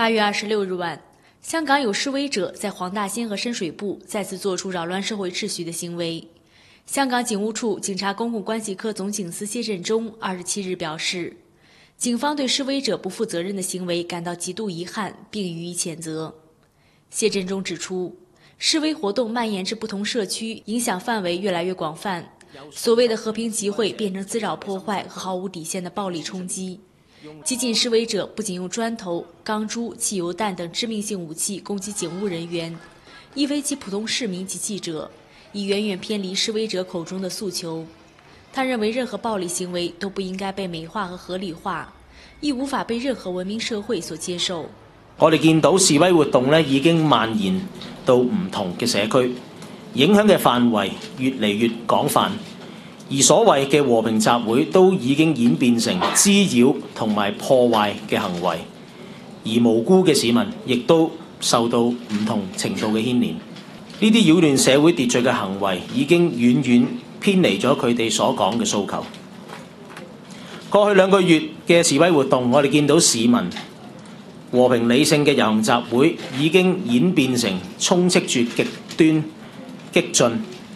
八月二十六日晚，香港有示威者在黄大仙和深水埗再次做出扰乱社会秩序的行为。香港警务处警察公共关系科总警司谢振中二十七日表示，警方对示威者不负责任的行为感到极度遗憾，并予以谴责。谢振中指出，示威活动蔓延至不同社区，影响范围越来越广泛，所谓的和平集会变成滋扰、破坏和毫无底线的暴力冲击。激进示威者不仅用砖头、钢珠、汽油弹等致命性武器攻击警务人员，亦危及普通市民及记者，已远远偏离示威者口中的诉求。他认为，任何暴力行为都不应该被美化和合理化，亦无法被任何文明社会所接受。我哋见到示威活动咧已经蔓延到唔同嘅社区，影响嘅范围越嚟越广泛。而所謂嘅和平集會都已經演變成滋擾同埋破壞嘅行為，而無辜嘅市民亦都受到唔同程度嘅牽連。呢啲擾亂社會秩序嘅行為已經遠遠偏離咗佢哋所講嘅訴求。過去兩個月嘅示威活動，我哋見到市民和平理性嘅遊行集會已經演變成充斥住極端激進、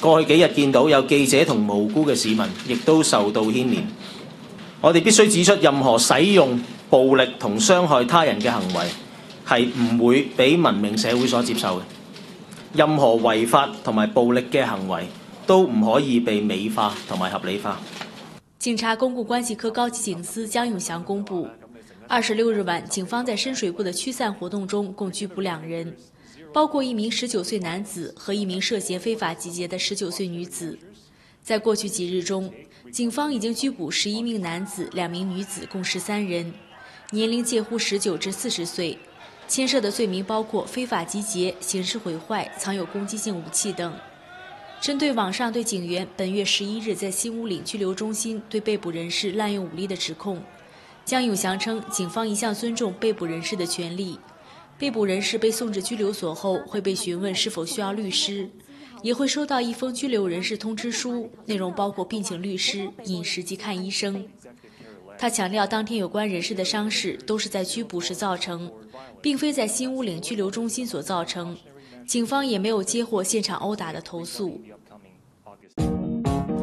過去幾日見到有記者同無辜嘅市民，亦都受到牽連。我哋必須指出，任何使用暴力同傷害他人嘅行為，係唔會俾文明社會所接受嘅。任何違法同埋暴力嘅行為，都唔可以被美化同埋合理化。警察公共關係科高級警司江永祥公布，二十六日晚，警方在深水埗的驅散活動中共拘捕兩人。包括一名十九岁男子和一名涉嫌非法集结的十九岁女子。在过去几日中，警方已经拘捕十一名男子、两名女子，共十三人，年龄介乎十九至四十岁。牵涉的罪名包括非法集结、刑事毁坏、藏有攻击性武器等。针对网上对警员本月十一日在新屋岭拘留中心对被捕人士滥用武力的指控，江永祥称，警方一向尊重被捕人士的权利。被捕人士被送至拘留所后，会被询问是否需要律师，也会收到一封拘留人士通知书，内容包括聘请律师、饮食及看医生。他强调，当天有关人士的伤势都是在拘捕时造成，并非在新屋岭拘留中心所造成。警方也没有接获现场殴打的投诉。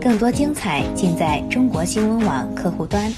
更多精彩尽在中国新闻网客户端。